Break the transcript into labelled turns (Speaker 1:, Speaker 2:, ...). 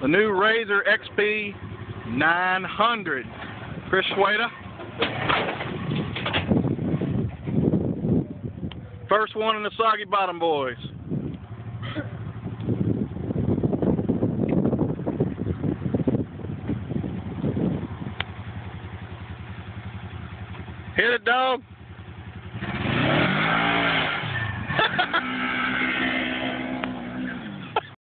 Speaker 1: the new Razor XP 900. Chris Schweda. First one in the Soggy Bottom Boys. Hit it, dog.